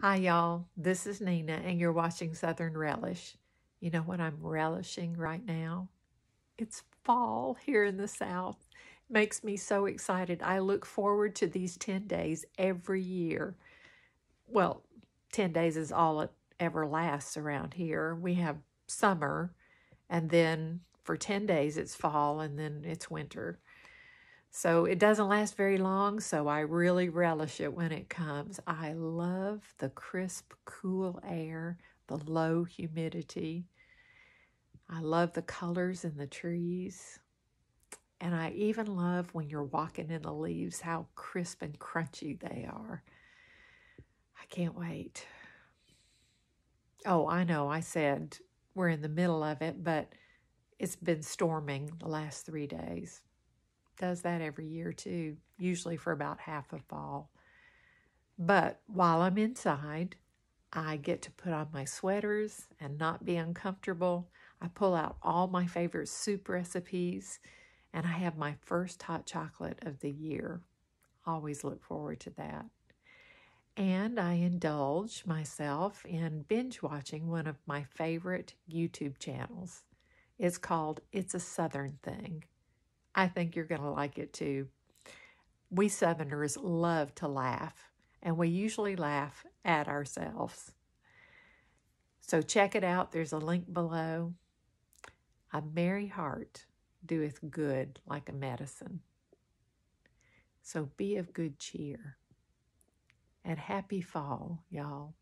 Hi, y'all. This is Nina, and you're watching Southern Relish. You know what I'm relishing right now? It's fall here in the South. Makes me so excited. I look forward to these 10 days every year. Well, 10 days is all it ever lasts around here. We have summer, and then for 10 days it's fall, and then it's winter. So it doesn't last very long, so I really relish it when it comes. I love the crisp, cool air, the low humidity. I love the colors in the trees. And I even love when you're walking in the leaves, how crisp and crunchy they are. I can't wait. Oh, I know, I said we're in the middle of it, but it's been storming the last three days does that every year too, usually for about half of fall. But while I'm inside, I get to put on my sweaters and not be uncomfortable. I pull out all my favorite soup recipes and I have my first hot chocolate of the year. Always look forward to that. And I indulge myself in binge watching one of my favorite YouTube channels. It's called It's a Southern Thing. I think you're going to like it too. We Southerners love to laugh, and we usually laugh at ourselves. So check it out. There's a link below. A merry heart doeth good like a medicine. So be of good cheer. And happy fall, y'all.